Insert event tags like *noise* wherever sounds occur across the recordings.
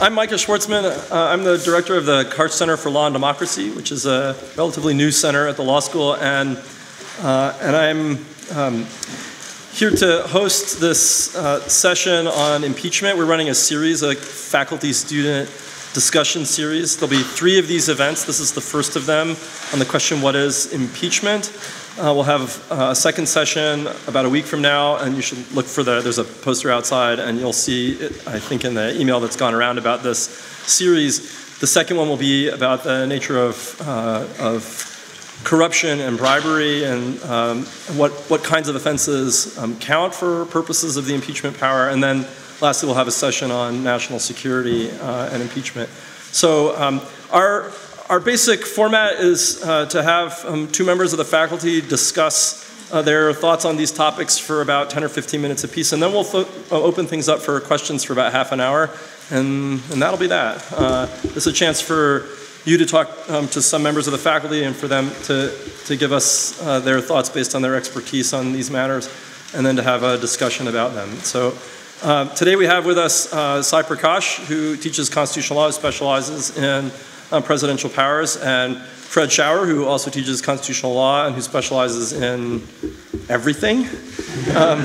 I'm Micah Schwartzman. Uh, I'm the director of the Karsh Center for Law and Democracy, which is a relatively new center at the law school, and uh, and I'm um, here to host this uh, session on impeachment. We're running a series, a faculty-student discussion series. There'll be three of these events. This is the first of them on the question, "What is impeachment?" Uh, we'll have uh, a second session about a week from now, and you should look for the, there's a poster outside, and you'll see, it, I think, in the email that's gone around about this series. The second one will be about the nature of, uh, of corruption and bribery and um, what, what kinds of offenses um, count for purposes of the impeachment power. And then lastly, we'll have a session on national security uh, and impeachment. So um, our our basic format is uh, to have um, two members of the faculty discuss uh, their thoughts on these topics for about 10 or 15 minutes apiece, and then we'll uh, open things up for questions for about half an hour, and, and that'll be that. Uh, a chance for you to talk um, to some members of the faculty and for them to, to give us uh, their thoughts based on their expertise on these matters, and then to have a discussion about them. So uh, today we have with us uh, Sai Prakash, who teaches constitutional law, specializes in on presidential powers, and Fred Schauer, who also teaches constitutional law and who specializes in everything. Um,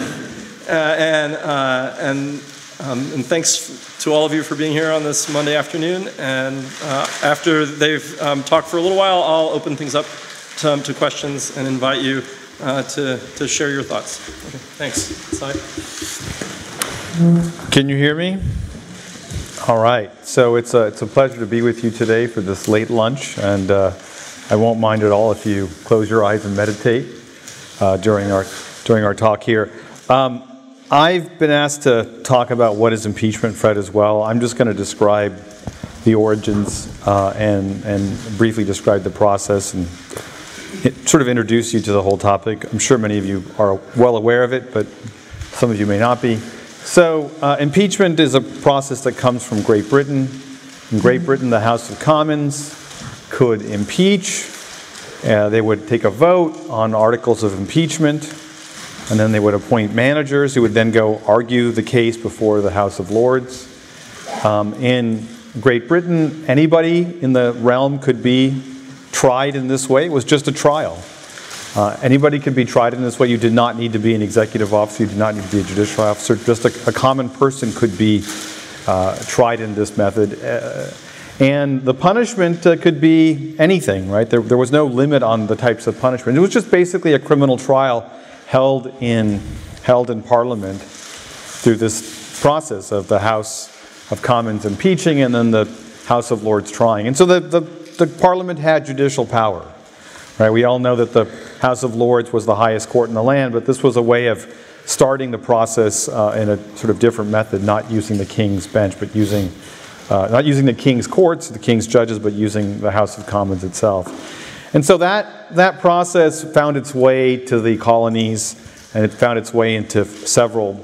uh, and, uh, and, um, and thanks to all of you for being here on this Monday afternoon. And uh, after they've um, talked for a little while, I'll open things up to, um, to questions and invite you uh, to, to share your thoughts. Okay, thanks. Sai. Can you hear me? All right. So it's a, it's a pleasure to be with you today for this late lunch. And uh, I won't mind at all if you close your eyes and meditate uh, during, our, during our talk here. Um, I've been asked to talk about what is impeachment, Fred, as well. I'm just going to describe the origins uh, and, and briefly describe the process and sort of introduce you to the whole topic. I'm sure many of you are well aware of it, but some of you may not be. So, uh, impeachment is a process that comes from Great Britain. In Great Britain, the House of Commons could impeach. Uh, they would take a vote on articles of impeachment, and then they would appoint managers who would then go argue the case before the House of Lords. Um, in Great Britain, anybody in the realm could be tried in this way. It was just a trial. Uh, anybody could be tried in this way. You did not need to be an executive officer. You did not need to be a judicial officer. Just a, a common person could be uh, tried in this method. Uh, and the punishment uh, could be anything, right? There, there was no limit on the types of punishment. It was just basically a criminal trial held in, held in Parliament through this process of the House of Commons impeaching and then the House of Lords trying. And so the, the, the Parliament had judicial power. Right? We all know that the House of Lords was the highest court in the land, but this was a way of starting the process uh, in a sort of different method, not using the king's bench, but using uh, not using the king's courts, the king's judges, but using the House of Commons itself. And so that that process found its way to the colonies, and it found its way into several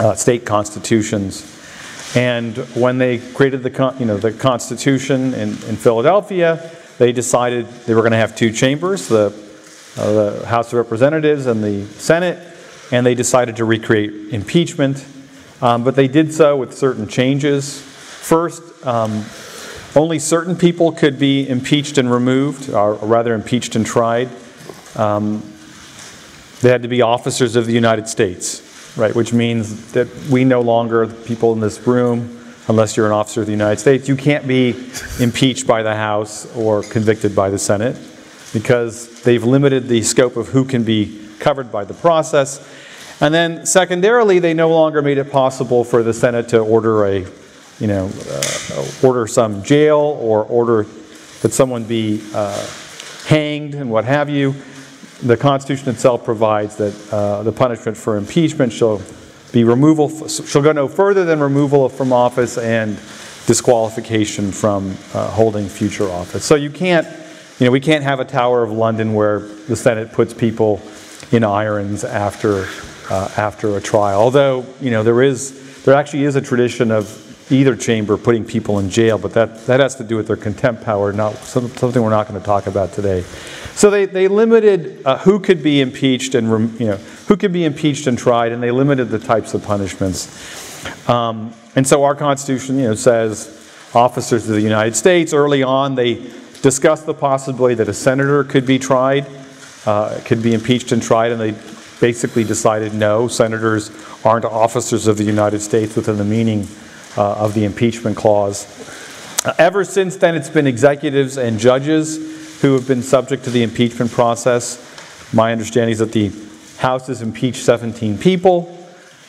uh, state constitutions. And when they created the you know the Constitution in, in Philadelphia, they decided they were going to have two chambers, the, the House of Representatives and the Senate, and they decided to recreate impeachment. Um, but they did so with certain changes. First, um, only certain people could be impeached and removed, or rather, impeached and tried. Um, they had to be officers of the United States, right? Which means that we no longer, the people in this room, unless you're an officer of the United States. You can't be impeached by the House or convicted by the Senate because they've limited the scope of who can be covered by the process. And then secondarily, they no longer made it possible for the Senate to order a, you know, uh, order some jail or order that someone be uh, hanged and what have you. The Constitution itself provides that uh, the punishment for impeachment shall be removal, she'll go no further than removal from office and disqualification from uh, holding future office. So you can't, you know, we can't have a Tower of London where the Senate puts people in irons after, uh, after a trial. Although, you know, there is, there actually is a tradition of either chamber putting people in jail, but that, that has to do with their contempt power, not something we're not going to talk about today. So they, they limited uh, who could be impeached and, you know, who could be impeached and tried, and they limited the types of punishments. Um, and so our Constitution, you know, says officers of the United States, early on, they discussed the possibility that a senator could be tried, uh, could be impeached and tried, and they basically decided no, senators aren't officers of the United States within the meaning uh, of the impeachment clause. Uh, ever since then, it's been executives and judges who have been subject to the impeachment process. My understanding is that the House has impeached 17 people.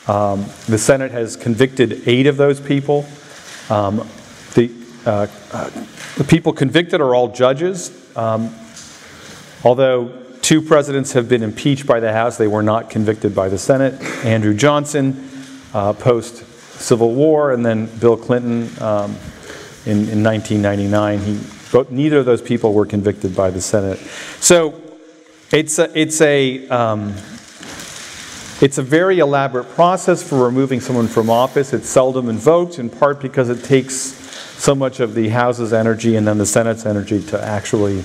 Um, the Senate has convicted eight of those people. Um, uh, uh, the people convicted are all judges. Um, although two presidents have been impeached by the House, they were not convicted by the Senate. Andrew Johnson, uh, post Civil War, and then Bill Clinton um, in, in 1999. He, neither of those people were convicted by the Senate. So it's a, it's a um, it's a very elaborate process for removing someone from office. It's seldom invoked, in part because it takes so much of the House's energy and then the Senate's energy to actually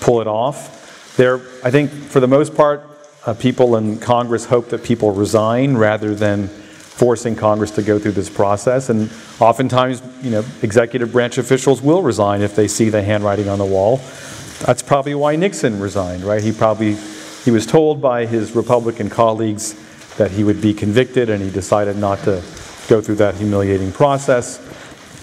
pull it off. There, I think, for the most part, uh, people in Congress hope that people resign rather than forcing Congress to go through this process. And oftentimes, you know, executive branch officials will resign if they see the handwriting on the wall. That's probably why Nixon resigned, right? He probably he was told by his Republican colleagues that he would be convicted, and he decided not to go through that humiliating process.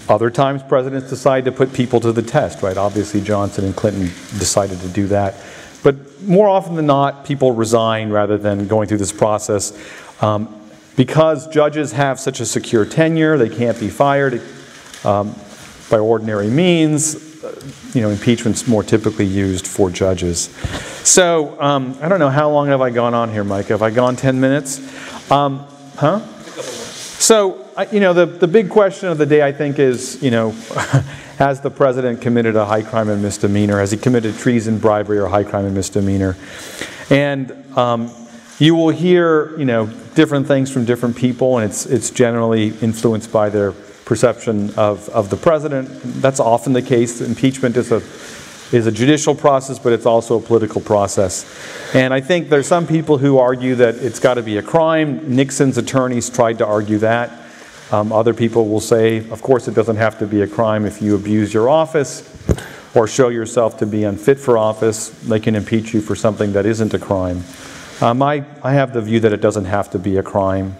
Other times, presidents decide to put people to the test, right? Obviously, Johnson and Clinton decided to do that. But more often than not, people resign rather than going through this process. Um, because judges have such a secure tenure, they can't be fired um, by ordinary means. You know, impeachment's more typically used for judges. So um, I don't know how long have I gone on here, Mike? Have I gone 10 minutes? Um, huh? So you know, the the big question of the day, I think, is you know, *laughs* has the president committed a high crime and misdemeanor? Has he committed treason, bribery, or high crime and misdemeanor? And um, you will hear you know different things from different people, and it's it's generally influenced by their perception of, of the president. That's often the case. Impeachment is a is a judicial process, but it's also a political process. And I think there's some people who argue that it's got to be a crime. Nixon's attorneys tried to argue that. Um, other people will say, of course, it doesn't have to be a crime if you abuse your office or show yourself to be unfit for office. They can impeach you for something that isn't a crime. Um, I, I have the view that it doesn't have to be a crime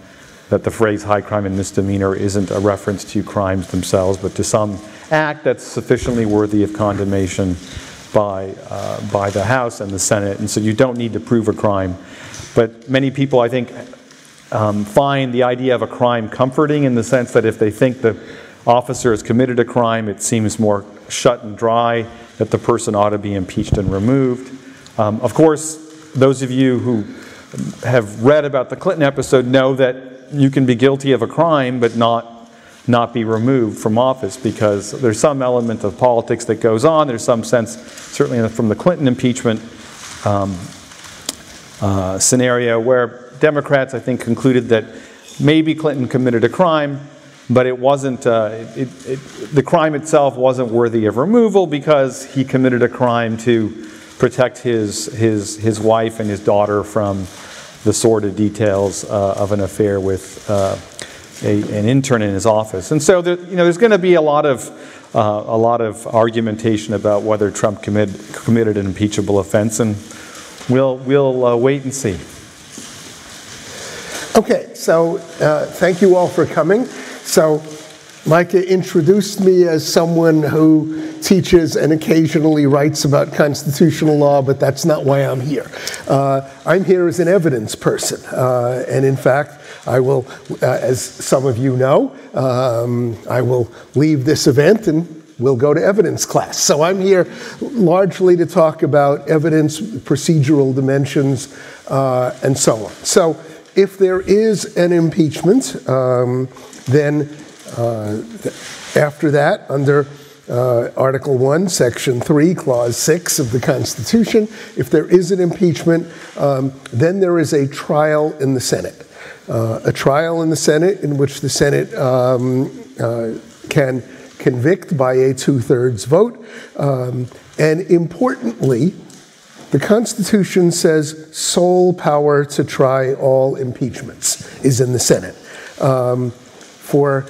that the phrase high crime and misdemeanor isn't a reference to crimes themselves, but to some act that's sufficiently worthy of condemnation by, uh, by the House and the Senate. And so you don't need to prove a crime. But many people, I think, um, find the idea of a crime comforting in the sense that if they think the officer has committed a crime, it seems more shut and dry, that the person ought to be impeached and removed. Um, of course, those of you who have read about the Clinton episode know that you can be guilty of a crime but not not be removed from office because there's some element of politics that goes on. There's some sense, certainly from the Clinton impeachment um, uh, scenario, where Democrats, I think, concluded that maybe Clinton committed a crime, but it wasn't, uh, it, it, the crime itself wasn't worthy of removal because he committed a crime to protect his, his, his wife and his daughter from the sordid details uh, of an affair with uh, a, an intern in his office. And so there, you know, there's going to be a lot of uh, a lot of argumentation about whether Trump commit, committed an impeachable offense, and we'll we'll uh, wait and see. Okay, so uh, thank you all for coming. So Micah introduced me as someone who teaches and occasionally writes about constitutional law, but that's not why I'm here. Uh, I'm here as an evidence person, uh, and in fact, I will, uh, as some of you know, um, I will leave this event and we'll go to evidence class. So I'm here largely to talk about evidence, procedural dimensions, uh, and so on. So if there is an impeachment, um, then uh, after that, under uh, Article 1, Section 3, Clause 6 of the Constitution, if there is an impeachment, um, then there is a trial in the Senate. Uh, a trial in the Senate in which the Senate um, uh, can convict by a two thirds vote. Um, and importantly, the Constitution says sole power to try all impeachments is in the Senate. Um, for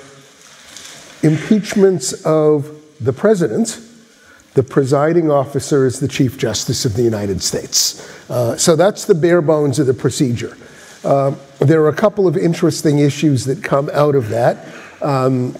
impeachments of the president, the presiding officer is the Chief Justice of the United States. Uh, so that's the bare bones of the procedure. Uh, there are a couple of interesting issues that come out of that. Um,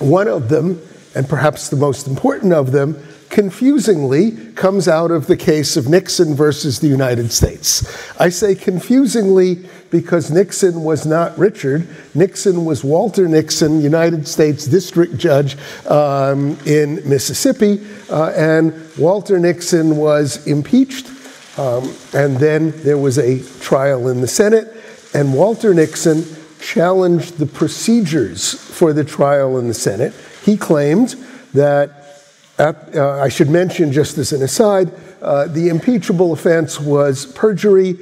one of them, and perhaps the most important of them, confusingly comes out of the case of Nixon versus the United States. I say confusingly because Nixon was not Richard. Nixon was Walter Nixon, United States District Judge um, in Mississippi, uh, and Walter Nixon was impeached. Um, and then there was a trial in the Senate, and Walter Nixon challenged the procedures for the trial in the Senate. He claimed that uh, I should mention, just as an aside, uh, the impeachable offense was perjury.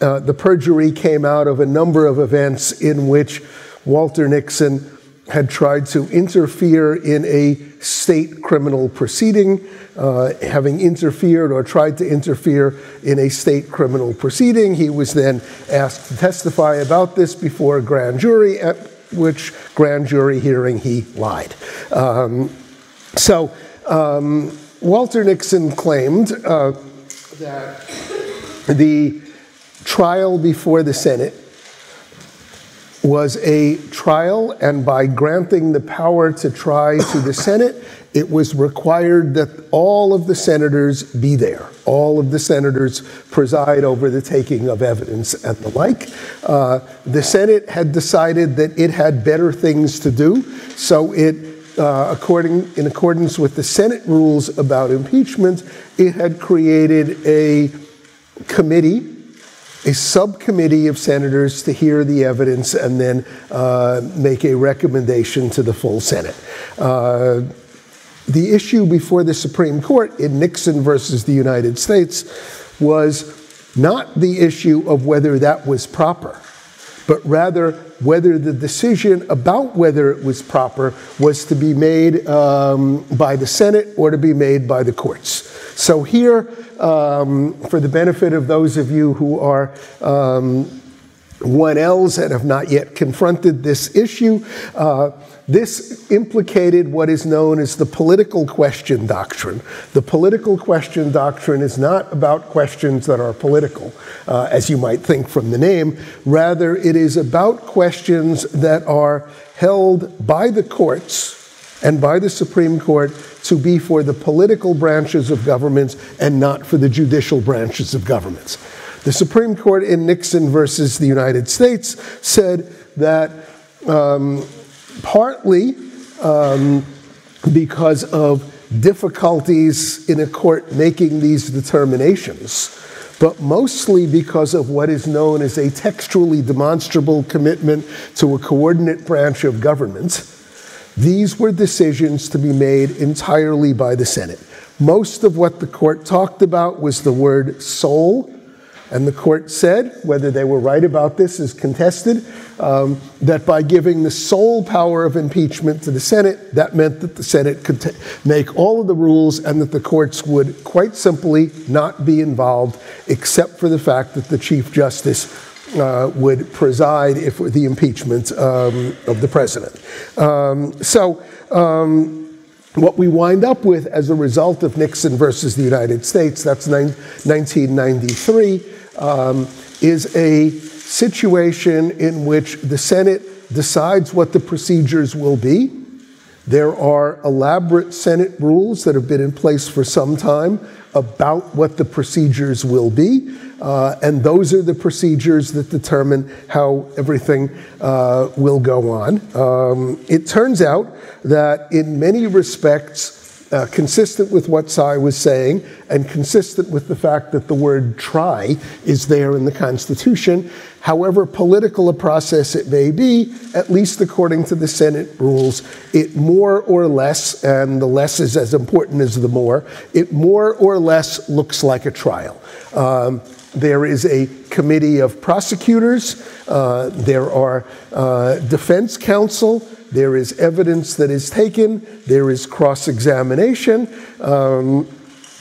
Uh, the perjury came out of a number of events in which Walter Nixon had tried to interfere in a state criminal proceeding, uh, having interfered or tried to interfere in a state criminal proceeding. He was then asked to testify about this before a grand jury, at which grand jury hearing he lied. Um, so um, Walter Nixon claimed uh, that the trial before the Senate was a trial, and by granting the power to try to the Senate, it was required that all of the senators be there. All of the senators preside over the taking of evidence and the like. Uh, the Senate had decided that it had better things to do, so it uh, according, in accordance with the Senate rules about impeachment, it had created a committee, a subcommittee of senators to hear the evidence and then uh, make a recommendation to the full Senate. Uh, the issue before the Supreme Court in Nixon versus the United States was not the issue of whether that was proper but rather whether the decision about whether it was proper was to be made um, by the Senate or to be made by the courts. So, here, um, for the benefit of those of you who are um, 1Ls and have not yet confronted this issue, uh, this implicated what is known as the political question doctrine. The political question doctrine is not about questions that are political, uh, as you might think from the name. Rather, it is about questions that are held by the courts and by the Supreme Court to be for the political branches of governments and not for the judicial branches of governments. The Supreme Court in Nixon versus the United States said that um, partly um, because of difficulties in a court making these determinations, but mostly because of what is known as a textually demonstrable commitment to a coordinate branch of government. These were decisions to be made entirely by the Senate. Most of what the court talked about was the word sole and the court said, whether they were right about this is contested, um, that by giving the sole power of impeachment to the Senate, that meant that the Senate could make all of the rules and that the courts would quite simply not be involved, except for the fact that the Chief Justice uh, would preside if the impeachment um, of the president. Um, so, um, what we wind up with as a result of Nixon versus the United States, that's 1993 um, is a situation in which the Senate decides what the procedures will be. There are elaborate Senate rules that have been in place for some time about what the procedures will be. Uh, and those are the procedures that determine how everything uh, will go on. Um, it turns out that in many respects, uh, consistent with what Sai was saying and consistent with the fact that the word try is there in the Constitution. However political a process it may be, at least according to the Senate rules, it more or less, and the less is as important as the more, it more or less looks like a trial. Um, there is a committee of prosecutors. Uh, there are uh, defense counsel. There is evidence that is taken. There is cross examination. Um,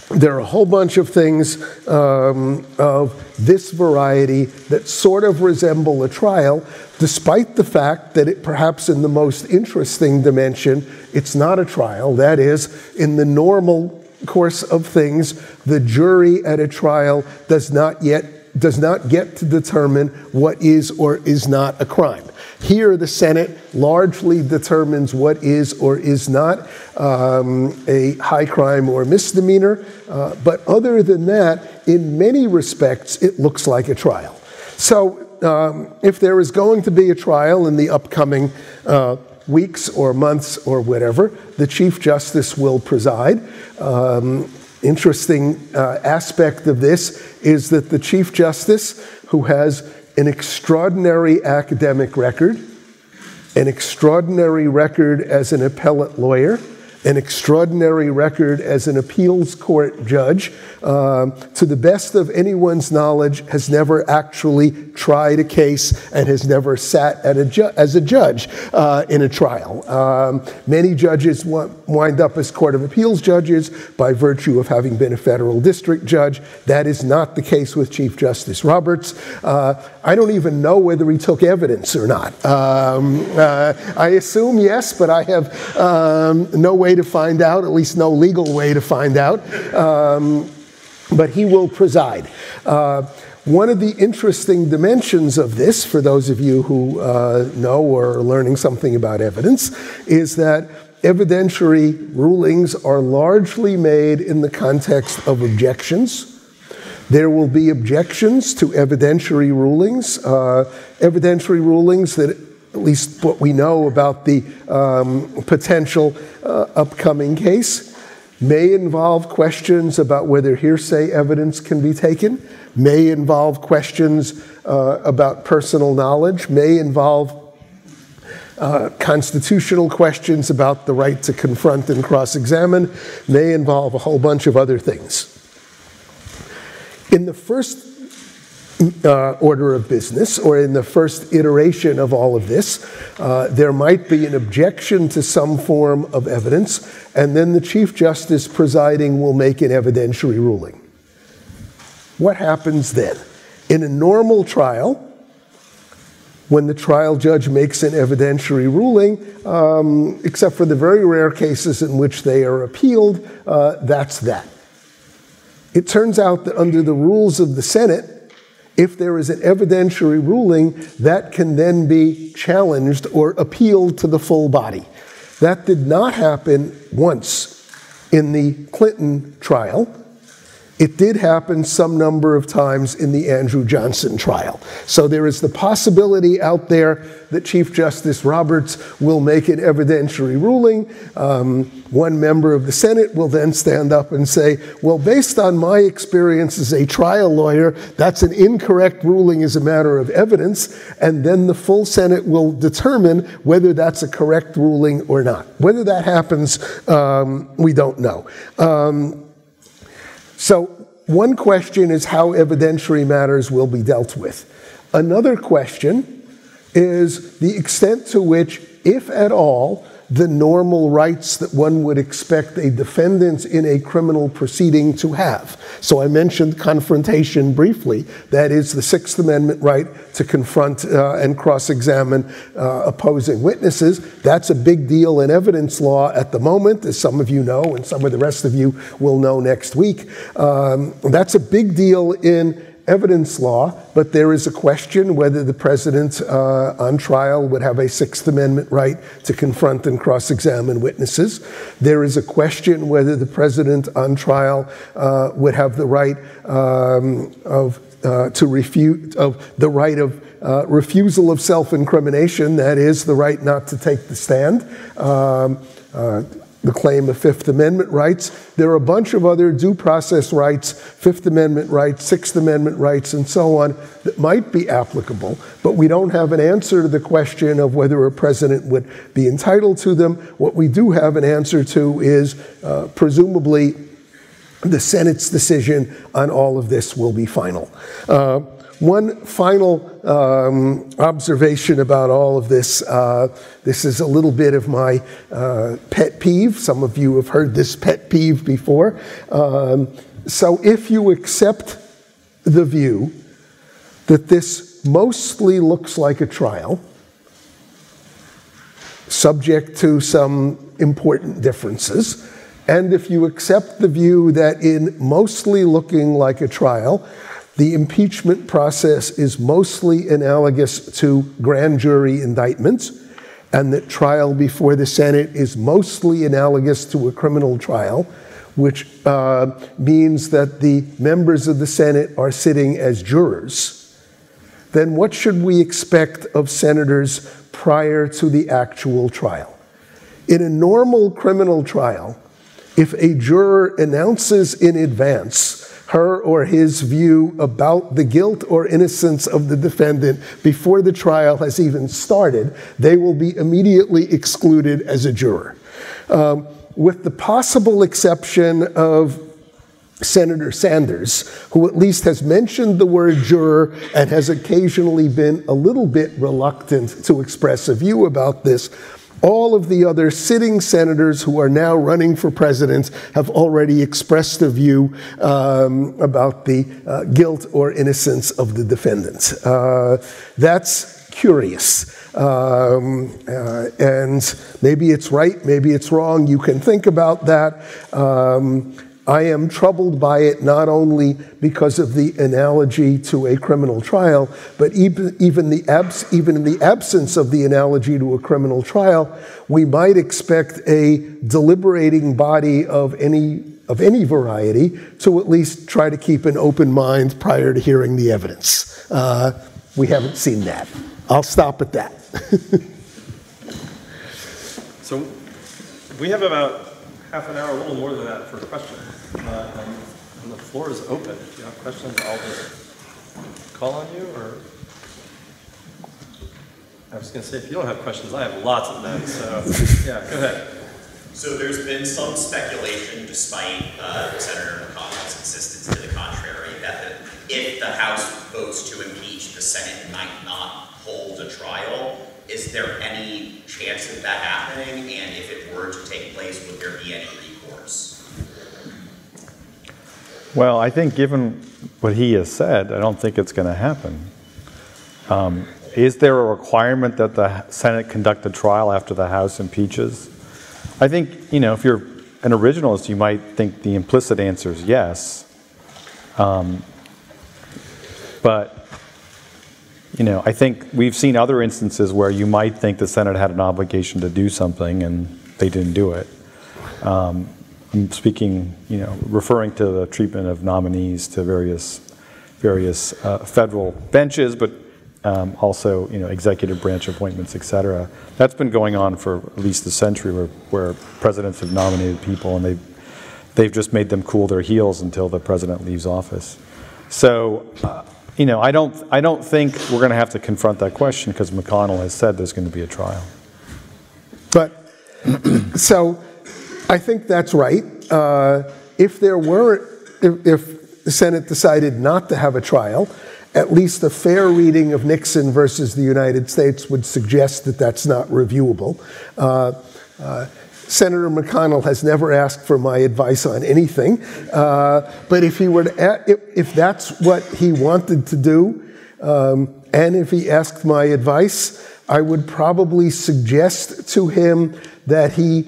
there are a whole bunch of things um, of this variety that sort of resemble a trial, despite the fact that it, perhaps in the most interesting dimension, it's not a trial. That is, in the normal course of things, the jury at a trial does not yet does not get to determine what is or is not a crime. Here, the Senate largely determines what is or is not um, a high crime or misdemeanor. Uh, but other than that, in many respects, it looks like a trial. So, um, if there is going to be a trial in the upcoming uh, weeks or months or whatever, the Chief Justice will preside. Um, interesting uh, aspect of this is that the Chief Justice, who has an extraordinary academic record, an extraordinary record as an appellate lawyer, an extraordinary record as an appeals court judge, uh, to the best of anyone's knowledge, has never actually tried a case and has never sat a as a judge uh, in a trial. Um, many judges wind up as Court of Appeals judges by virtue of having been a federal district judge. That is not the case with Chief Justice Roberts. Uh, I don't even know whether he took evidence or not. Um, uh, I assume yes, but I have um, no way to find out, at least no legal way to find out. Um, but he will preside. Uh, one of the interesting dimensions of this, for those of you who uh, know or are learning something about evidence, is that evidentiary rulings are largely made in the context of objections. There will be objections to evidentiary rulings, uh, evidentiary rulings that at least what we know about the um, potential uh, upcoming case, may involve questions about whether hearsay evidence can be taken, may involve questions uh, about personal knowledge, may involve uh, constitutional questions about the right to confront and cross examine, may involve a whole bunch of other things. In the first uh, order of business, or in the first iteration of all of this, uh, there might be an objection to some form of evidence, and then the Chief Justice presiding will make an evidentiary ruling. What happens then? In a normal trial, when the trial judge makes an evidentiary ruling, um, except for the very rare cases in which they are appealed, uh, that's that. It turns out that under the rules of the Senate, if there is an evidentiary ruling, that can then be challenged or appealed to the full body. That did not happen once in the Clinton trial. It did happen some number of times in the Andrew Johnson trial. So there is the possibility out there that Chief Justice Roberts will make an evidentiary ruling. Um, one member of the Senate will then stand up and say, Well, based on my experience as a trial lawyer, that's an incorrect ruling as a matter of evidence. And then the full Senate will determine whether that's a correct ruling or not. Whether that happens, um, we don't know. Um, so, one question is how evidentiary matters will be dealt with. Another question is the extent to which, if at all, the normal rights that one would expect a defendant in a criminal proceeding to have. So I mentioned confrontation briefly. That is the Sixth Amendment right to confront uh, and cross examine uh, opposing witnesses. That's a big deal in evidence law at the moment, as some of you know, and some of the rest of you will know next week. Um, that's a big deal in evidence law, but there is a question whether the president uh, on trial would have a Sixth Amendment right to confront and cross examine witnesses. There is a question whether the president on trial uh, would have the right um, of uh, to refute of the right of uh, refusal of self-incrimination, that is the right not to take the stand. Um, uh, the claim of Fifth Amendment rights. There are a bunch of other due process rights, Fifth Amendment rights, Sixth Amendment rights, and so on that might be applicable, but we don't have an answer to the question of whether a president would be entitled to them. What we do have an answer to is uh, presumably the Senate's decision on all of this will be final. Uh, one final um, observation about all of this. Uh, this is a little bit of my uh, pet peeve. Some of you have heard this pet peeve before. Um, so if you accept the view that this mostly looks like a trial, subject to some important differences, and if you accept the view that in mostly looking like a trial, the impeachment process is mostly analogous to grand jury indictments, and that trial before the Senate is mostly analogous to a criminal trial, which uh, means that the members of the Senate are sitting as jurors, then what should we expect of senators prior to the actual trial? In a normal criminal trial, if a juror announces in advance her or his view about the guilt or innocence of the defendant before the trial has even started, they will be immediately excluded as a juror. Um, with the possible exception of Senator Sanders, who at least has mentioned the word juror and has occasionally been a little bit reluctant to express a view about this, all of the other sitting senators who are now running for presidents have already expressed a view um, about the uh, guilt or innocence of the defendant. Uh, that's curious. Um, uh, and maybe it's right, maybe it's wrong. You can think about that. Um, I am troubled by it not only because of the analogy to a criminal trial, but even, even, the abs- even in the absence of the analogy to a criminal trial, we might expect a deliberating body of any, of any variety to at least try to keep an open mind prior to hearing the evidence. Uh, we haven't seen that. I'll stop at that. *laughs* so we have about half an hour, a little more than that for questions. Uh, and, and the floor is open. If you have questions, I'll just call on you or. I was going to say, if you don't have questions, I have lots of them. So, yeah, go ahead. So there's been some speculation, despite uh, Senator McConnell's insistence to the contrary, that the, if the House votes to impeach, the Senate might not hold a trial. Is there any chance of that happening? And if it were to take place, would there be any recourse? Well, I think given what he has said, I don't think it's going to happen. Um, is there a requirement that the Senate conduct a trial after the House impeaches? I think, you know, if you're an originalist, you might think the implicit answer is yes. Um, but, you know, I think we've seen other instances where you might think the Senate had an obligation to do something and they didn't do it. Um, speaking, you know, referring to the treatment of nominees to various, various uh, federal benches, but um, also, you know, executive branch appointments, et cetera. That's been going on for at least a century where, where presidents have nominated people and they've, they've just made them cool their heels until the president leaves office. So, uh, you know, I don't, I don't think we're going to have to confront that question because McConnell has said there's going to be a trial. But, *clears throat* so, I think that's right. Uh, if there were, if, if, the Senate decided not to have a trial, at least a fair reading of Nixon versus the United States would suggest that that's not reviewable. Uh, uh, Senator McConnell has never asked for my advice on anything, uh, but if he were to, if, if, that's what he wanted to do, um, and if he asked my advice, I would probably suggest to him that he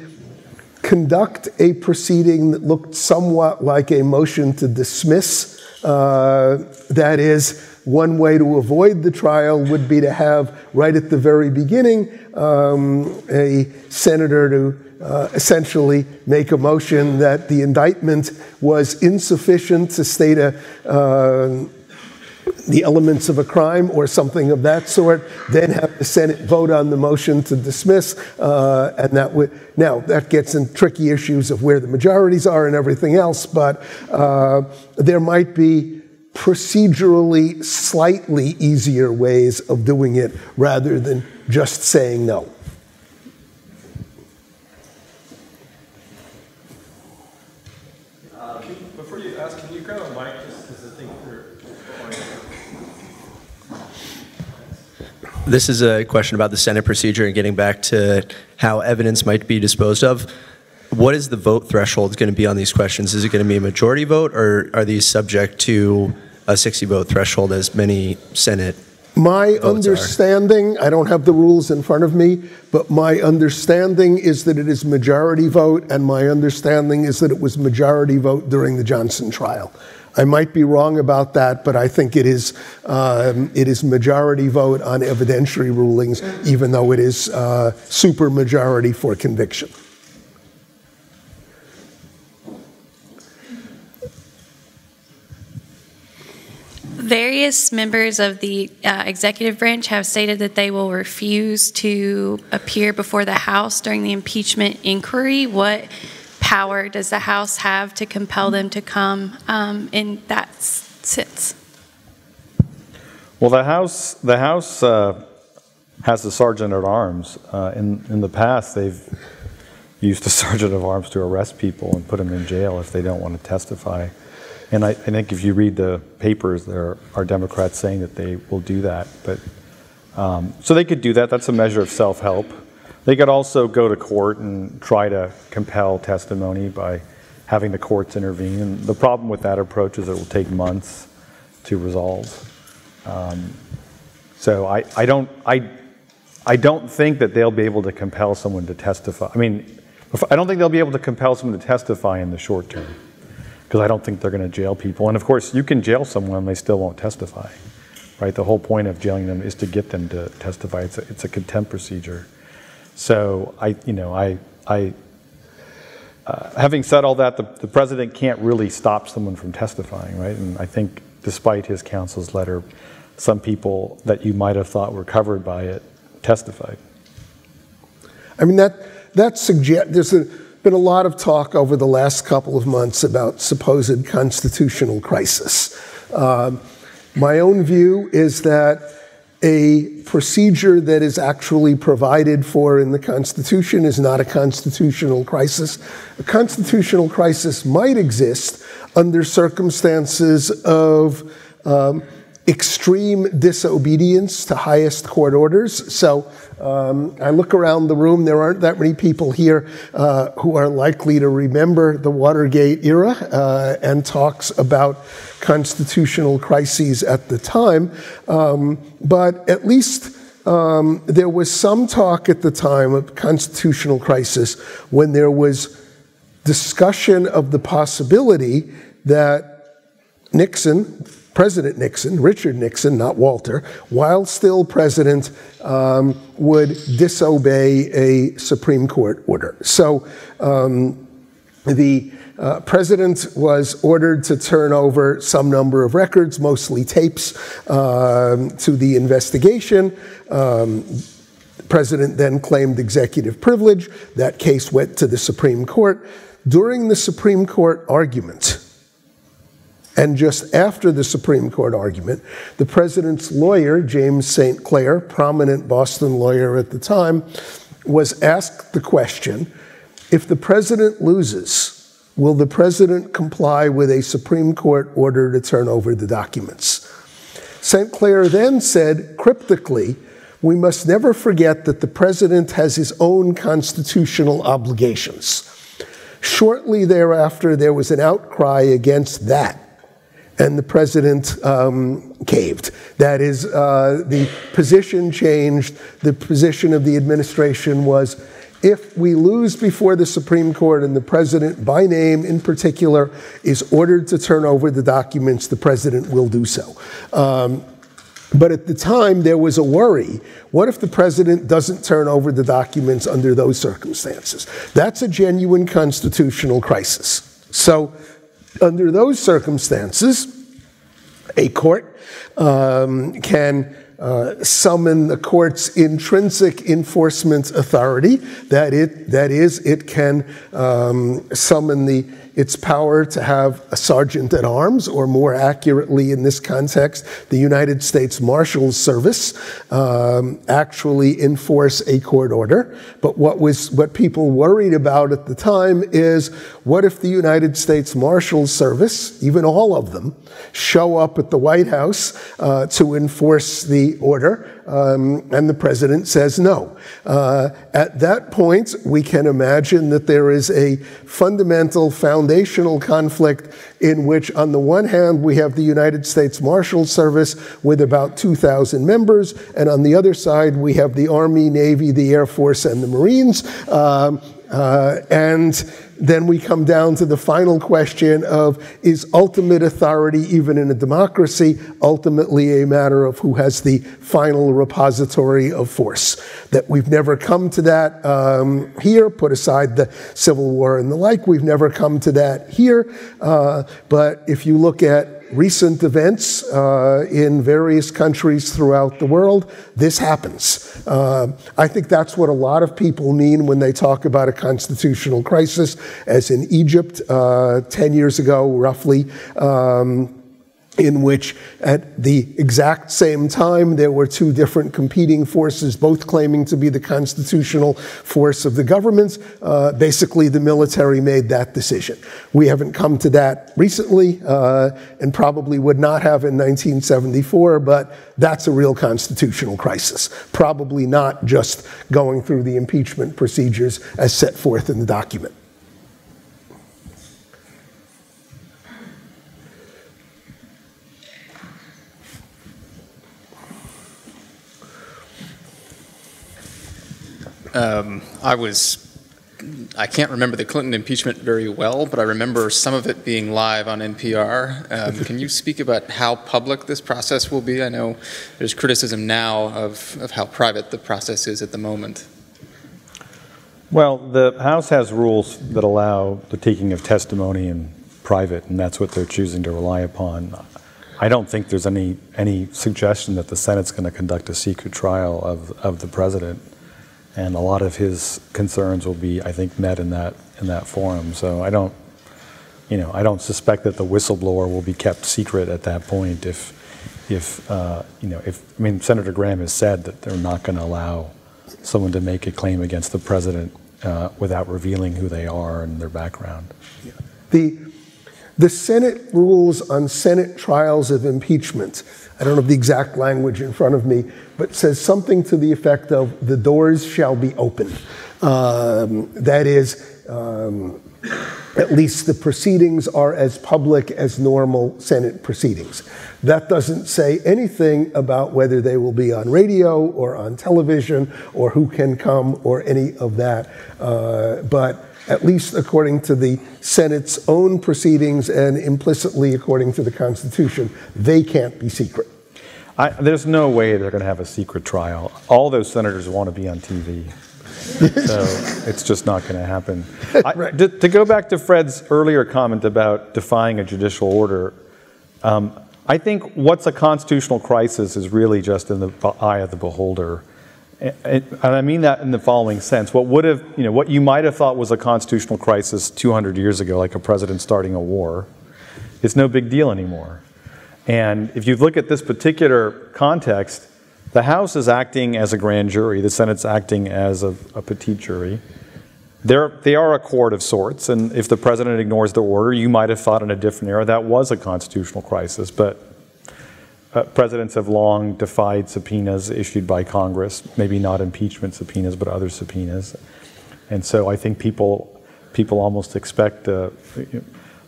conduct a proceeding that looked somewhat like a motion to dismiss. Uh, that is, one way to avoid the trial would be to have, right at the very beginning, um, a senator to uh, essentially make a motion that the indictment was insufficient to state a, uh, the elements of a crime or something of that sort, then have the Senate vote on the motion to dismiss, uh, and that would now that gets in tricky issues of where the majorities are and everything else, but uh, there might be procedurally slightly easier ways of doing it rather than just saying no. This is a question about the Senate procedure and getting back to how evidence might be disposed of. What is the vote threshold going to be on these questions? Is it going to be a majority vote, or are these subject to a 60 vote threshold as many Senate My votes are? understanding, I don't have the rules in front of me, but my understanding is that it is majority vote, and my understanding is that it was majority vote during the Johnson trial. I might be wrong about that, but I think it is, um, it is majority vote on evidentiary rulings, even though it is uh, supermajority for conviction. Various members of the uh, executive branch have stated that they will refuse to appear before the House during the impeachment inquiry. What power does the House have to compel them to come um, in that sense? Well, the House, the House uh, has a sergeant at arms. Uh, in, in the past, they've used a *laughs* sergeant at arms to arrest people and put them in jail if they don't want to testify. And I, I think if you read the papers, there are Democrats saying that they will do that. But um, so they could do that. That's a measure of self-help. They could also go to court and try to compel testimony by having the courts intervene. And the problem with that approach is it will take months to resolve. Um, so I, I don't I I don't think that they'll be able to compel someone to testify. I mean, I don't think they'll be able to compel someone to testify in the short term because I don't think they're going to jail people. And of course, you can jail someone and they still won't testify, right? The whole point of jailing them is to get them to testify. It's a, it's a contempt procedure. So I, you know, I, I, uh, having said all that, the, the president can't really stop someone from testifying, right? And I think despite his counsel's letter, some people that you might have thought were covered by it testified. I mean, that, that suggest, there's a, been a lot of talk over the last couple of months about supposed constitutional crisis. Um, my own view is that a procedure that is actually provided for in the Constitution is not a constitutional crisis. A constitutional crisis might exist under circumstances of um, extreme disobedience to highest court orders. So um, I look around the room, there aren't that many people here uh, who are likely to remember the Watergate era uh, and talks about constitutional crises at the time. Um, but at least um, there was some talk at the time of constitutional crisis when there was discussion of the possibility that Nixon, President Nixon, Richard Nixon, not Walter, while still president, um, would disobey a Supreme Court order. So um, the uh, president was ordered to turn over some number of records, mostly tapes, um, to the investigation. Um, the president then claimed executive privilege. That case went to the Supreme Court. During the Supreme Court argument, and just after the Supreme Court argument, the president's lawyer, James St. Clair, prominent Boston lawyer at the time, was asked the question if the president loses, will the president comply with a Supreme Court order to turn over the documents? St. Clair then said cryptically, we must never forget that the president has his own constitutional obligations. Shortly thereafter, there was an outcry against that and the president um, caved. That is, uh, the position changed. The position of the administration was if we lose before the Supreme Court and the president, by name in particular, is ordered to turn over the documents, the president will do so. Um, but at the time, there was a worry. What if the president doesn't turn over the documents under those circumstances? That's a genuine constitutional crisis. So, under those circumstances, a court um, can uh, summon the court's intrinsic enforcement authority. That it that is, it can um, summon the its power to have a sergeant at arms, or more accurately in this context, the United States Marshals Service, um, actually enforce a court order. But what was what people worried about at the time is what if the United States Marshals Service, even all of them, show up at the White House uh, to enforce the the order, um, and the president says no. Uh, at that point, we can imagine that there is a fundamental, foundational conflict in which, on the one hand, we have the United States Marshal Service with about 2,000 members, and on the other side, we have the Army, Navy, the Air Force, and the Marines. Um, uh, and then we come down to the final question of is ultimate authority, even in a democracy, ultimately a matter of who has the final repository of force? That we've never come to that um, here, put aside the Civil War and the like, we've never come to that here. Uh, but if you look at recent events uh, in various countries throughout the world, this happens. Uh, I think that's what a lot of people mean when they talk about a constitutional crisis, as in Egypt uh, 10 years ago, roughly. Um, in which at the exact same time there were two different competing forces, both claiming to be the constitutional force of the government. Uh, basically, the military made that decision. We haven't come to that recently uh, and probably would not have in 1974, but that's a real constitutional crisis. Probably not just going through the impeachment procedures as set forth in the document. Um, I was, I can't remember the Clinton impeachment very well, but I remember some of it being live on NPR. Um, can you speak about how public this process will be? I know there's criticism now of, of how private the process is at the moment. Well, the House has rules that allow the taking of testimony in private, and that's what they're choosing to rely upon. I don't think there's any any suggestion that the Senate's going to conduct a secret trial of, of the president and a lot of his concerns will be, I think, met in that in that forum. So I don't, you know, I don't suspect that the whistleblower will be kept secret at that point. If, if uh, you know, if I mean, Senator Graham has said that they're not going to allow someone to make a claim against the president uh, without revealing who they are and their background. Yeah. The the Senate rules on Senate trials of impeachment. I don't have the exact language in front of me, but says something to the effect of the doors shall be open. Um, that is, um, at least the proceedings are as public as normal Senate proceedings. That doesn't say anything about whether they will be on radio or on television or who can come or any of that. Uh, but at least according to the Senate's own proceedings and implicitly according to the Constitution, they can't be secret. I, there's no way they're going to have a secret trial. All those senators want to be on TV. *laughs* so it's just not going to happen. I, right. to, to, go back to Fred's earlier comment about defying a judicial order, um, I think what's a constitutional crisis is really just in the eye of the beholder. And I mean that in the following sense. What would have, you know, what you might have thought was a constitutional crisis 200 years ago, like a president starting a war, is no big deal anymore. And if you look at this particular context, the House is acting as a grand jury, the Senate's acting as a, a petit jury. They're, they are a court of sorts, and if the president ignores the order, you might have thought in a different era that was a constitutional crisis. But uh, presidents have long defied subpoenas issued by Congress, maybe not impeachment subpoenas, but other subpoenas. And so I think people, people almost expect uh,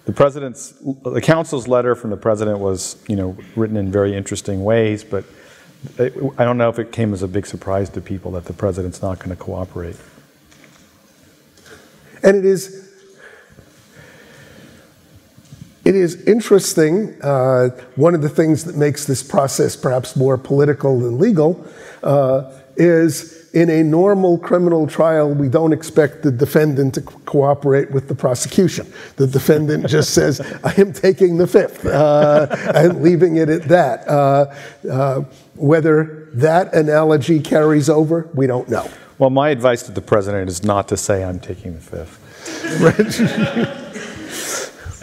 the president's, the counsel's letter from the president was, you know, written in very interesting ways, but it, I don't know if it came as a big surprise to people that the president's not going to cooperate. And it is, it is interesting. Uh, one of the things that makes this process perhaps more political than legal uh, is in a normal criminal trial, we don't expect the defendant to cooperate with the prosecution. The defendant just *laughs* says, I am taking the fifth, uh, *laughs* and leaving it at that. Uh, uh, whether that analogy carries over, we don't know. Well, my advice to the president is not to say, I'm taking the fifth. *laughs*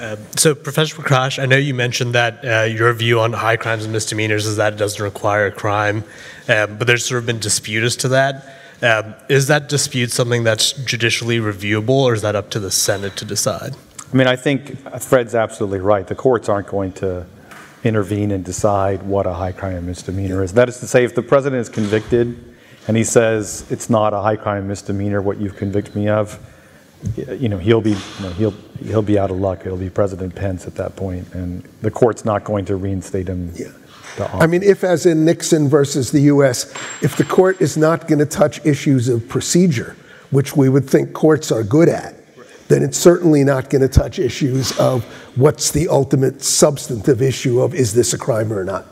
Uh, so, Professor Prakash, I know you mentioned that uh, your view on high crimes and misdemeanors is that it doesn't require a crime, um, but there's sort of been dispute as to that. Um, is that dispute something that's judicially reviewable, or is that up to the Senate to decide? I mean, I think Fred's absolutely right. The courts aren't going to intervene and decide what a high crime and misdemeanor is. That is to say, if the president is convicted and he says it's not a high crime misdemeanor what you've convicted me of, you know, he'll be, you know, he'll, he'll be out of luck. He'll be President Pence at that point, and the court's not going to reinstate him. Yeah. to I mean, if, as in Nixon versus the US, if the court is not going to touch issues of procedure, which we would think courts are good at, then it's certainly not going to touch issues of what's the ultimate substantive issue of is this a crime or not.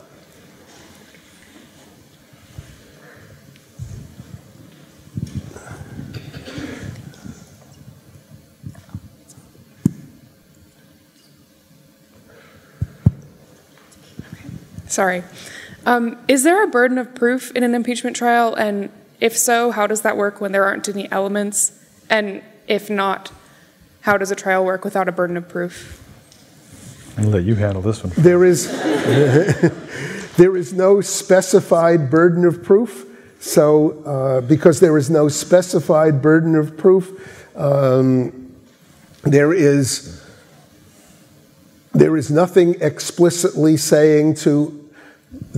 Sorry. Um, is there a burden of proof in an impeachment trial? And if so, how does that work when there aren't any elements? And if not, how does a trial work without a burden of proof? I'll let you handle this one. There is, *laughs* there is no specified burden of proof. So, uh, because there is no specified burden of proof, um, there is there is nothing explicitly saying to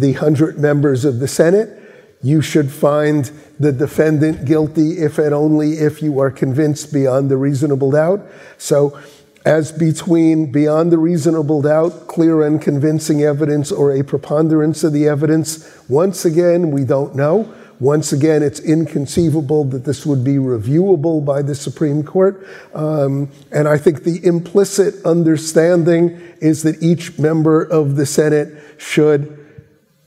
the 100 members of the Senate, you should find the defendant guilty if and only if you are convinced beyond a reasonable doubt. So, as between beyond a reasonable doubt, clear and convincing evidence, or a preponderance of the evidence, once again, we don't know. Once again, it's inconceivable that this would be reviewable by the Supreme Court. Um, and I think the implicit understanding is that each member of the Senate should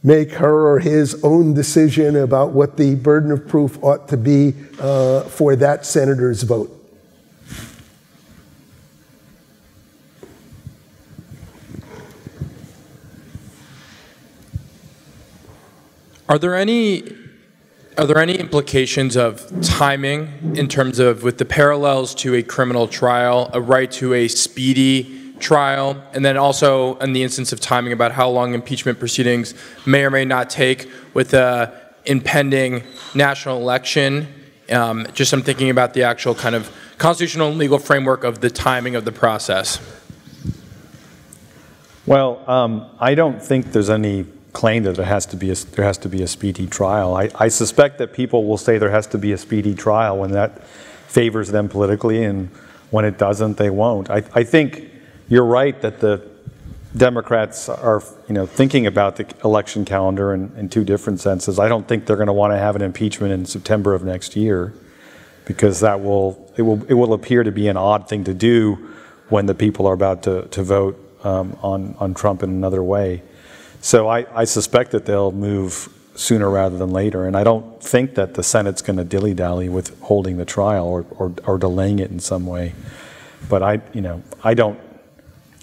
make her or his own decision about what the burden of proof ought to be uh, for that senator's vote. Are there any are there any implications of timing in terms of with the parallels to a criminal trial, a right to a speedy trial, and then also in the instance of timing about how long impeachment proceedings may or may not take with a impending national election? Um, just I'm thinking about the actual kind of constitutional and legal framework of the timing of the process. Well, um, I don't think there's any claim that there has to be a, there has to be a speedy trial. I, I suspect that people will say there has to be a speedy trial when that favors them politically, and when it doesn't, they won't. I, I think you're right that the Democrats are, you know, thinking about the election calendar in, in two different senses. I don't think they're going to want to have an impeachment in September of next year, because that will it will it will appear to be an odd thing to do when the people are about to, to vote um, on on Trump in another way. So I, I suspect that they'll move sooner rather than later, and I don't think that the Senate's going to dilly dally with holding the trial or, or, or delaying it in some way. But I, you know, I don't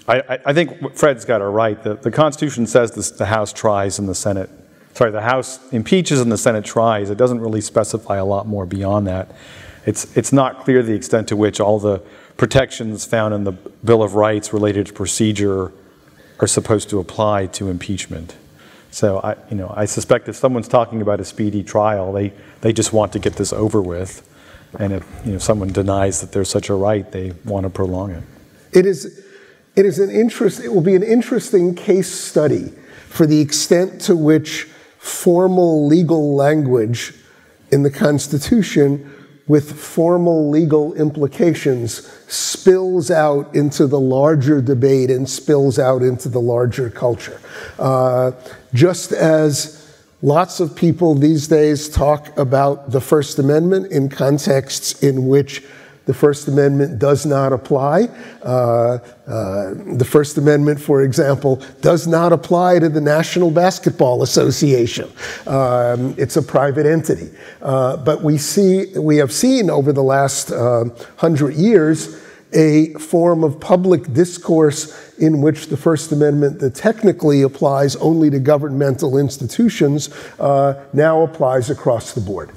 I, I think Fred's got it right. The, the Constitution says this, the House tries and the Senate, sorry, the House impeaches and the Senate tries. It doesn't really specify a lot more beyond that. It's, it's not clear the extent to which all the protections found in the Bill of Rights related to procedure are supposed to apply to impeachment. So I, you know, I suspect if someone's talking about a speedy trial, they, they just want to get this over with. And if you know, someone denies that there's such a right, they want to prolong it. It is it is an interest, it will be an interesting case study for the extent to which formal legal language in the Constitution with formal legal implications spills out into the larger debate and spills out into the larger culture. Uh, just as lots of people these days talk about the First Amendment in contexts in which the First Amendment does not apply. Uh, uh, the First Amendment, for example, does not apply to the National Basketball Association. Um, it's a private entity. Uh, but we see, we have seen over the last uh, hundred years a form of public discourse in which the First Amendment that technically applies only to governmental institutions uh, now applies across the board.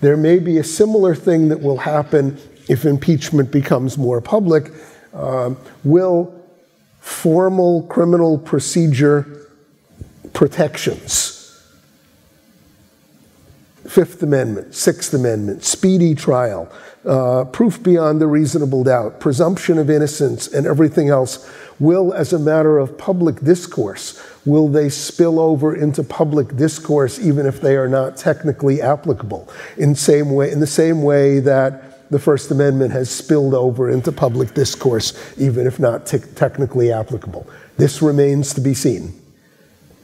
There may be a similar thing that will happen if impeachment becomes more public, um, will formal criminal procedure protections Fifth Amendment, Sixth Amendment, speedy trial, uh, proof beyond the reasonable doubt, presumption of innocence, and everything else will, as a matter of public discourse, will they spill over into public discourse even if they are not technically applicable? In, same way, in the same way that the First Amendment has spilled over into public discourse, even if not te- technically applicable. This remains to be seen.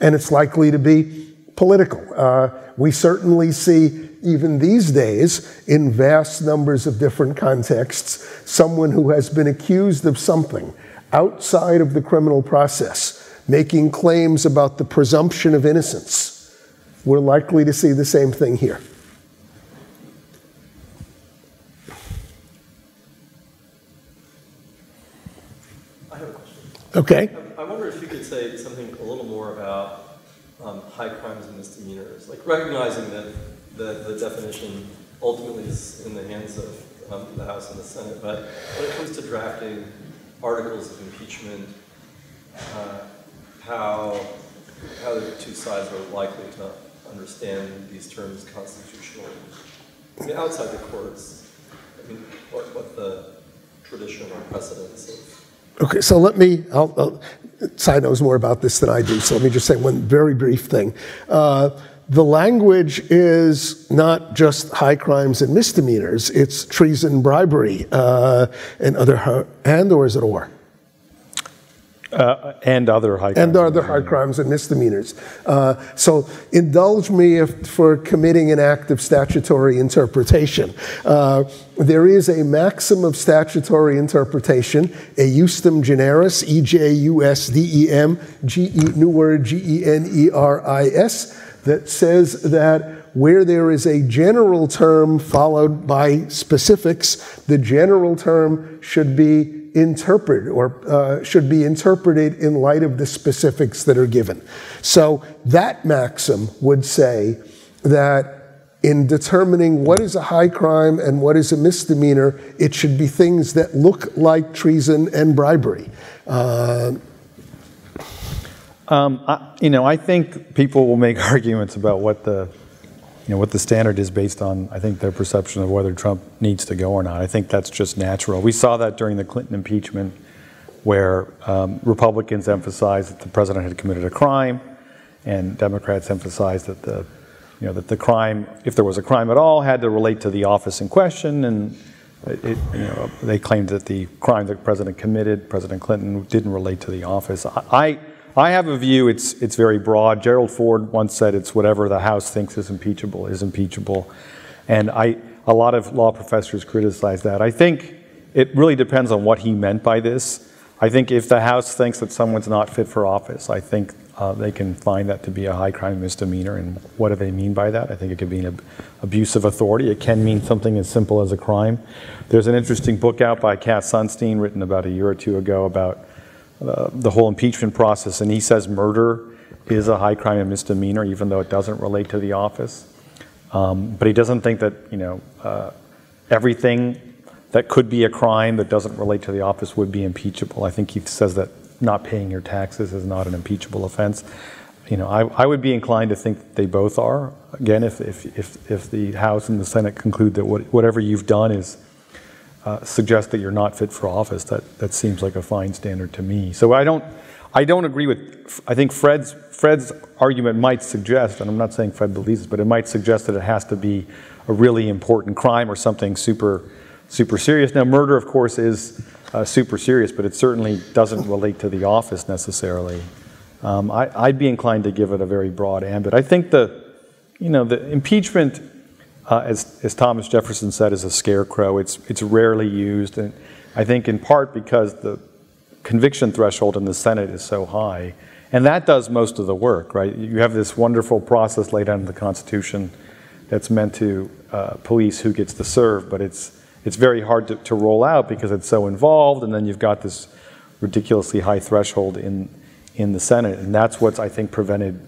And it's likely to be political. Uh, we certainly see, even these days, in vast numbers of different contexts, someone who has been accused of something outside of the criminal process making claims about the presumption of innocence. We're likely to see the same thing here. I have a question. Okay. I wonder if you could say something a little more about um, high crimes and misdemeanors, like recognizing that the, the definition ultimately is in the hands of um, the House and the Senate, but when it comes to drafting articles of impeachment, uh, how, how the two sides are likely to understand these terms constitutionally. I mean, outside the courts, I mean, what, what the tradition or precedents of Okay, so let me, I'll, I'll, knows more about this than I do, so let me just say one very brief thing. Uh, the language is not just high crimes and misdemeanors, it's treason, bribery, uh, and other, and or is it or? Uh, and other high crimes. And other high crimes and misdemeanors. Uh, so indulge me if, for committing an act of statutory interpretation. Uh, there is a maxim of statutory interpretation, ejusdem generis, E J U S D E M, G E, new word, G E N E R I S, that says that where there is a general term followed by specifics, the general term should be interpreted or uh, should be interpreted in light of the specifics that are given. So that maxim would say that in determining what is a high crime and what is a misdemeanor, it should be things that look like treason and bribery. Uh, um, I, you know, I think people will make *laughs* arguments about what the you know, what the standard is based on, I think, their perception of whether Trump needs to go or not. I think that's just natural. We saw that during the Clinton impeachment, where um, Republicans emphasized that the president had committed a crime, and Democrats emphasized that the, you know, that the crime, if there was a crime at all, had to relate to the office in question, and it, you know, they claimed that the crime that the president committed, President Clinton, didn't relate to the office. I, I have a view, it's, it's very broad. Gerald Ford once said it's whatever the House thinks is impeachable is impeachable. And I, a lot of law professors criticize that. I think it really depends on what he meant by this. I think if the House thinks that someone's not fit for office, I think uh, they can find that to be a high crime misdemeanor. And what do they mean by that? I think it could be an ab- abuse of authority. It can mean something as simple as a crime. There's an interesting book out by Cass Sunstein, written about a year or two ago, about uh, the whole impeachment process, and he says murder is a high crime and misdemeanor, even though it doesn't relate to the office. Um, but he doesn't think that you know uh, everything that could be a crime that doesn't relate to the office would be impeachable. I think he says that not paying your taxes is not an impeachable offense. You know, I, I would be inclined to think they both are. Again, if, if, if, if the House and the Senate conclude that what, whatever you've done is uh, suggest that you're not fit for office, that, that seems like a fine standard to me. So I don't, I don't agree with, I think Fred's, Fred's argument might suggest, and I'm not saying Fred believes this, but it might suggest that it has to be a really important crime or something super, super serious. Now, murder, of course, is uh, super serious, but it certainly doesn't relate to the office necessarily. Um, I, would be inclined to give it a very broad ambit. I think the, you know, the impeachment uh, as, as Thomas Jefferson said, is a scarecrow. It's, it's rarely used, and I think in part because the conviction threshold in the Senate is so high. And that does most of the work, right? You have this wonderful process laid out in the Constitution that's meant to uh, police who gets to serve, but it's, it's very hard to, to roll out because it's so involved, and then you've got this ridiculously high threshold in, in the Senate. And that's what's, I think, prevented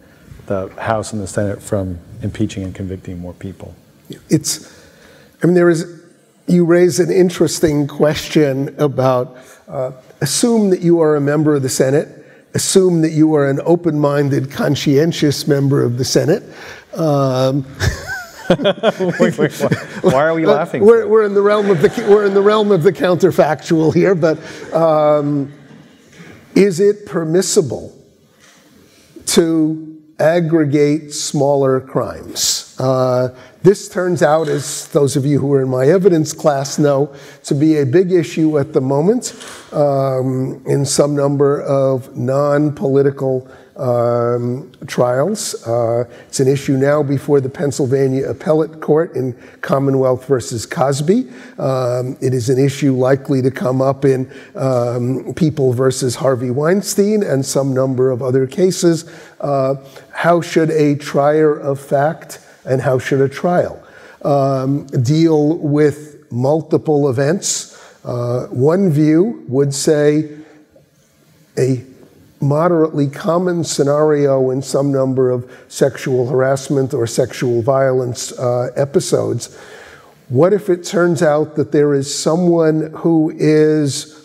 the House and the Senate from impeaching and convicting more people. It's, I mean, there is, you raise an interesting question about uh, assume that you are a member of the Senate, assume that you are an open minded, conscientious member of the Senate. Um, *laughs* Wait, wait, why, why are we *laughs* Uh, laughing? We're, we're in the realm of the we're in the realm of the counterfactual here, but um, is it permissible to aggregate smaller crimes? Uh, this turns out, as those of you who are in my evidence class know, to be a big issue at the moment um, in some number of non-political um, trials. Uh, it's an issue now before the Pennsylvania Appellate Court in Commonwealth versus Cosby. Um, it is an issue likely to come up in um, People versus Harvey Weinstein and some number of other cases. Uh, how should a trier of fact and how should a trial um, deal with multiple events? Uh, one view would say a moderately common scenario in some number of sexual harassment or sexual violence uh, episodes. What if it turns out that there is someone who is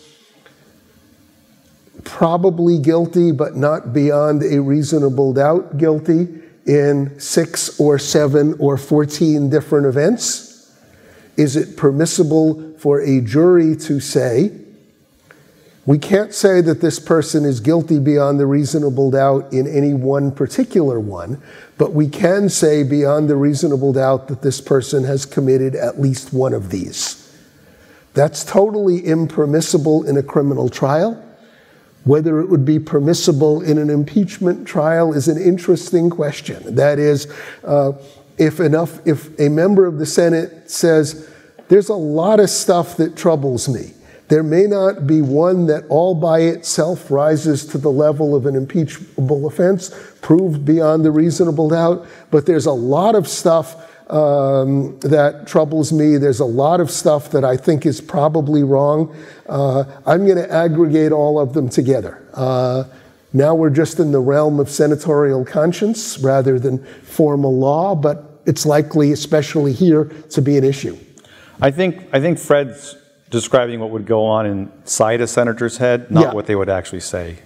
probably guilty but not beyond a reasonable doubt guilty in six or seven or 14 different events? Is it permissible for a jury to say, we can't say that this person is guilty beyond the reasonable doubt in any one particular one, but we can say beyond the reasonable doubt that this person has committed at least one of these. That's totally impermissible in a criminal trial. Whether it would be permissible in an impeachment trial is an interesting question. That is, uh, if enough, if a member of the Senate says, "There's a lot of stuff that troubles me," there may not be one that all by itself rises to the level of an impeachable offense, proved beyond the reasonable doubt, but there's a lot of stuff um, that troubles me. There's a lot of stuff that I think is probably wrong. Uh, I'm going to aggregate all of them together. Uh, now we're just in the realm of senatorial conscience rather than formal law, but it's likely, especially here, to be an issue. I think, I think Fred's describing what would go on inside a senator's head, not Yeah. what they would actually say.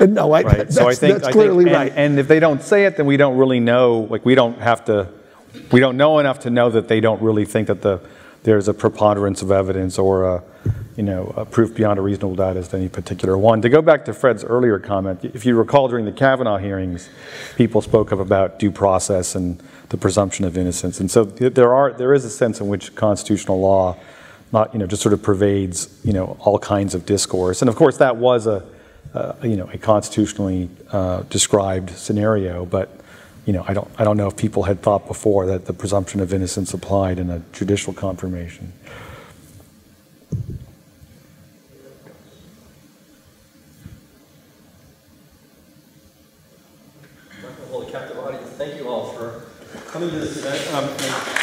Uh, No, I, Right. that's, so I think, that's I clearly think, right. and, and if they don't say it, then we don't really know. Like we don't have to. We don't know enough to know that they don't really think that the there's a preponderance of evidence or a, you know, a proof beyond a reasonable doubt as to any particular one. To go back to Fred's earlier comment, if you recall during the Kavanaugh hearings, people spoke of about due process and the presumption of innocence, and so there are there is a sense in which constitutional law, not you know, just sort of pervades you know all kinds of discourse, and of course that was a you know, a constitutionally uh, described scenario, but you know, I don't, I don't know if people had thought before that the presumption of innocence applied in a judicial confirmation. Captive audience, thank you all for coming to this event. Um,